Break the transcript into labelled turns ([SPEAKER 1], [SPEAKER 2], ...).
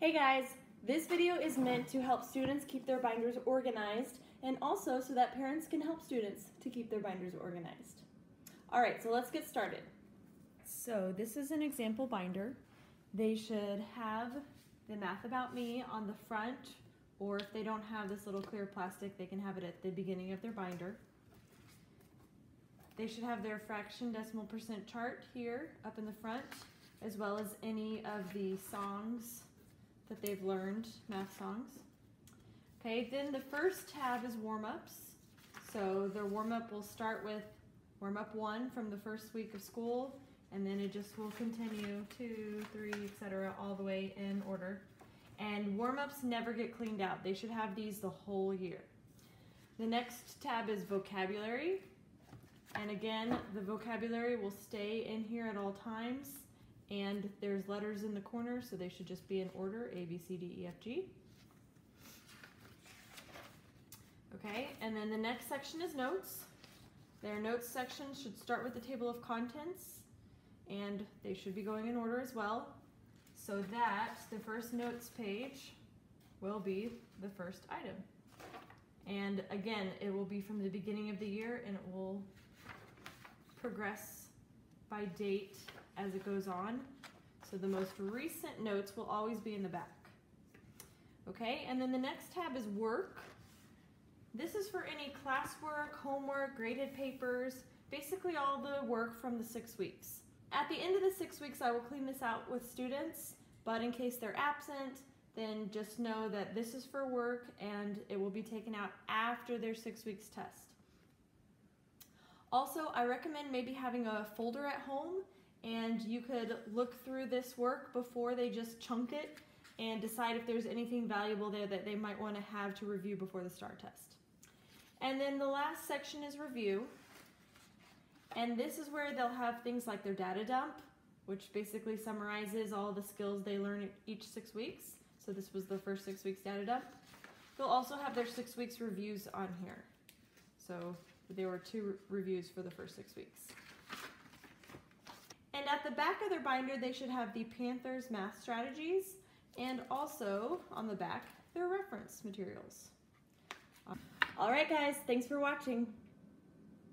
[SPEAKER 1] Hey guys, this video is meant to help students keep their binders organized and also so that parents can help students to keep their binders organized. All right, so let's get started. So this is an example binder. They should have the Math About Me on the front or if they don't have this little clear plastic, they can have it at the beginning of their binder. They should have their fraction decimal percent chart here up in the front as well as any of the songs that they've learned, math songs. Okay, then the first tab is warm-ups. So their warm-up will start with warm-up one from the first week of school, and then it just will continue two, three, etc., all the way in order. And warm-ups never get cleaned out. They should have these the whole year. The next tab is vocabulary. And again, the vocabulary will stay in here at all times and there's letters in the corner, so they should just be in order, A, B, C, D, E, F, G. Okay, and then the next section is notes. Their notes section should start with the table of contents, and they should be going in order as well, so that the first notes page will be the first item. And again, it will be from the beginning of the year, and it will progress by date as it goes on. So the most recent notes will always be in the back. Okay, and then the next tab is work. This is for any classwork, homework, graded papers, basically all the work from the six weeks. At the end of the six weeks, I will clean this out with students, but in case they're absent, then just know that this is for work and it will be taken out after their six weeks test. Also, I recommend maybe having a folder at home and you could look through this work before they just chunk it and decide if there's anything valuable there that they might want to have to review before the STAAR test. And then the last section is review. And this is where they'll have things like their data dump, which basically summarizes all the skills they learn each six weeks. So this was the first six weeks data dump. They'll also have their six weeks reviews on here. So there were two reviews for the first six weeks. And at the back of their binder, they should have the Panthers math strategies and also on the back, their reference materials. All right, guys, thanks for watching.